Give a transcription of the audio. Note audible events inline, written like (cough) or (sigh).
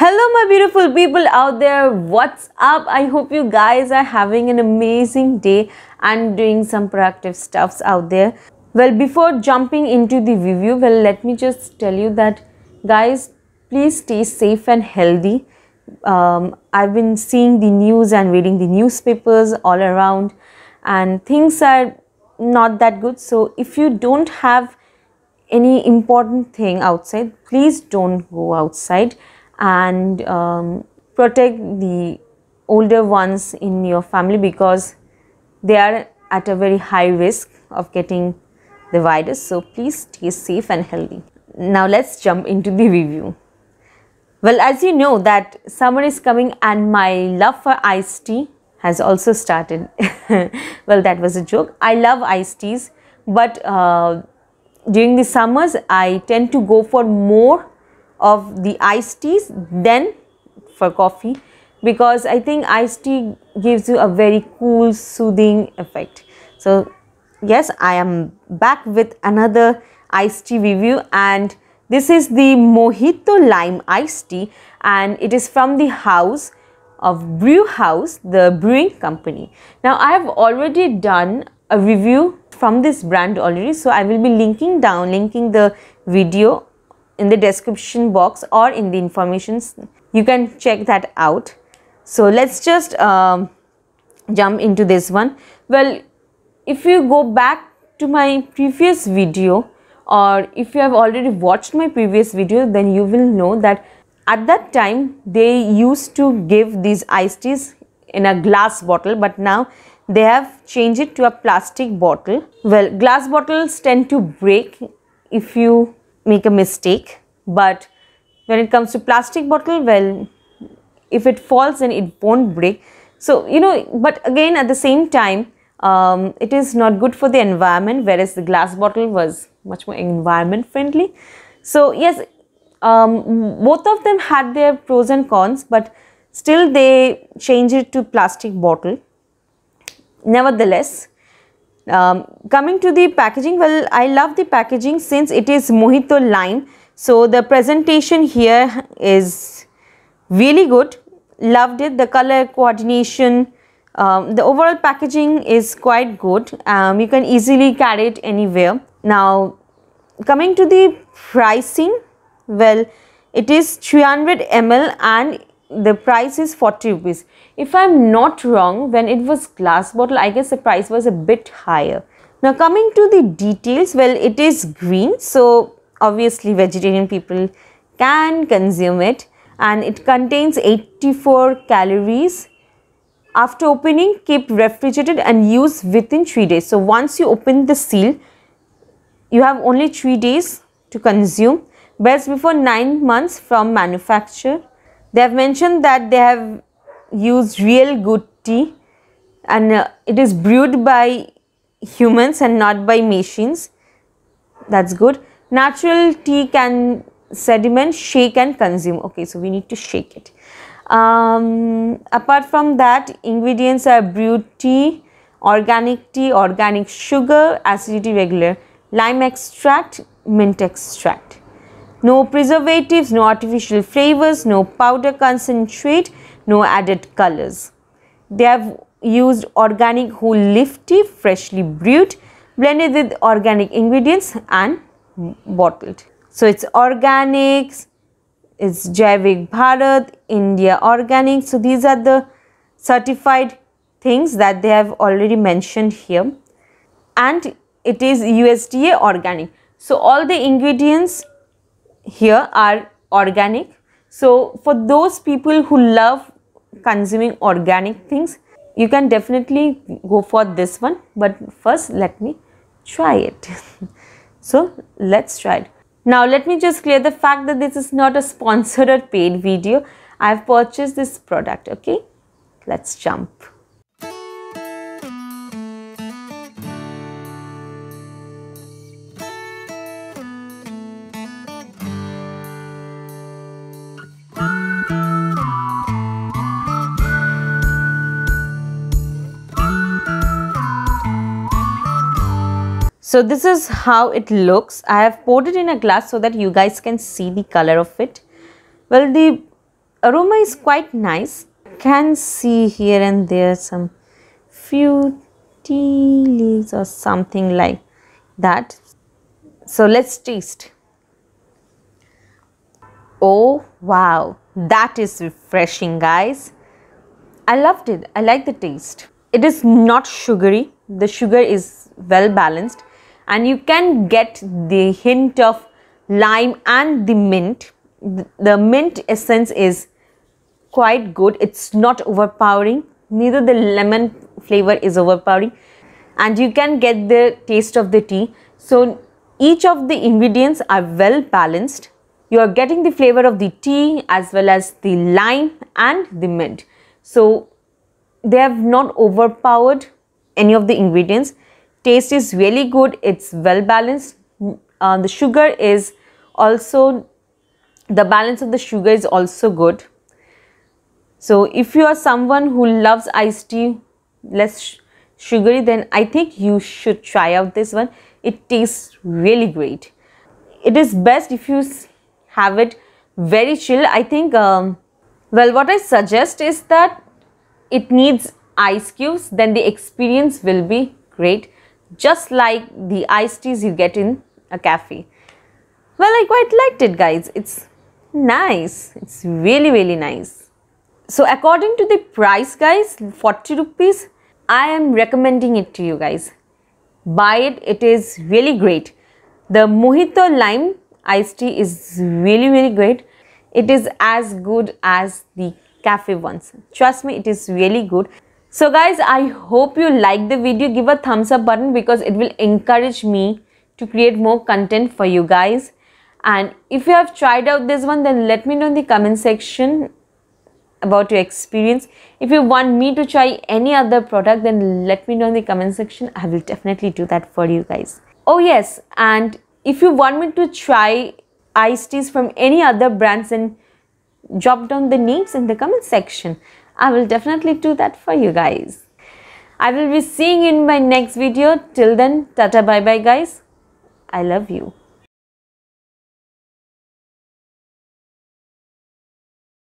Hello, my beautiful people out there. What's up? I hope you guys are having an amazing day and doing some productive stuffs out there. Well, before jumping into the review, well, let me just tell you that, guys, please stay safe and healthy. Um, I've been seeing the news and reading the newspapers all around, and things are not that good. So, if you don't have any important thing outside, please don't go outside and um, protect the older ones in your family because they are at a very high risk of getting the virus. So please stay safe and healthy. Now let's jump into the review. Well, as you know that summer is coming and my love for iced tea has also started. (laughs) well, that was a joke. I love iced teas, but uh, during the summers I tend to go for more of the iced teas than for coffee because I think iced tea gives you a very cool soothing effect. So yes I am back with another iced tea review and this is the Mojito Lime iced tea and it is from the house of Brew House, the brewing company. Now I have already done a review from this brand already so I will be linking down, linking the video in the description box or in the informations. You can check that out. So let's just um, jump into this one. Well if you go back to my previous video or if you have already watched my previous video then you will know that at that time they used to give these iced teas in a glass bottle but now they have changed it to a plastic bottle. Well glass bottles tend to break if you make a mistake but when it comes to plastic bottle well if it falls then it won't break so you know but again at the same time um, it is not good for the environment whereas the glass bottle was much more environment friendly. So yes um, both of them had their pros and cons but still they changed it to plastic bottle. Nevertheless um, coming to the packaging, well, I love the packaging since it is Mojito Lime. So, the presentation here is really good. Loved it. The color coordination, um, the overall packaging is quite good. Um, you can easily carry it anywhere. Now, coming to the pricing, well, it is 300 ml and the price is 40 rupees. If i'm not wrong when it was glass bottle i guess the price was a bit higher. Now coming to the details well it is green so obviously vegetarian people can consume it. And it contains 84 calories. After opening keep refrigerated and use within 3 days. So once you open the seal you have only 3 days to consume. Best before 9 months from manufacture they have mentioned that they have used real good tea and uh, it is brewed by humans and not by machines. That's good. Natural tea can sediment, shake and consume. Okay, so we need to shake it. Um, apart from that, ingredients are brewed tea, organic tea, organic sugar, acidity regular, lime extract, mint extract. No preservatives, no artificial flavors, no powder concentrate, no added colors. They have used organic whole leaf tea, freshly brewed, blended with organic ingredients and bottled. So it's organics, it's Jaivik Bharat, India Organic. So these are the certified things that they have already mentioned here and it is USDA organic. So all the ingredients here are organic. So for those people who love consuming organic things, you can definitely go for this one. But first let me try it. (laughs) so let's try it. Now let me just clear the fact that this is not a sponsored or paid video. I have purchased this product. Okay. Let's jump. So this is how it looks. I have poured it in a glass so that you guys can see the color of it. Well, the aroma is quite nice. Can see here and there some few tea leaves or something like that. So let's taste. Oh wow, that is refreshing guys. I loved it. I like the taste. It is not sugary. The sugar is well balanced and you can get the hint of lime and the mint. The mint essence is quite good. It's not overpowering. Neither the lemon flavor is overpowering and you can get the taste of the tea. So each of the ingredients are well balanced. You are getting the flavor of the tea as well as the lime and the mint. So they have not overpowered any of the ingredients. Taste is really good. It's well balanced. Uh, the sugar is also, the balance of the sugar is also good. So if you are someone who loves iced tea less sugary then I think you should try out this one. It tastes really great. It is best if you have it very chill. I think, um, well what I suggest is that it needs ice cubes then the experience will be great just like the iced teas you get in a cafe. Well, I quite liked it guys. It's nice. It's really, really nice. So according to the price guys, 40 rupees, I am recommending it to you guys. Buy it. It is really great. The Mojito Lime iced tea is really, really great. It is as good as the cafe ones. Trust me, it is really good. So guys, I hope you like the video. Give a thumbs up button because it will encourage me to create more content for you guys. And if you have tried out this one then let me know in the comment section about your experience. If you want me to try any other product then let me know in the comment section. I will definitely do that for you guys. Oh yes. And if you want me to try iced teas from any other brands then drop down the names in the comment section i will definitely do that for you guys. I will be seeing you in my next video. Till then tata bye bye guys. I love you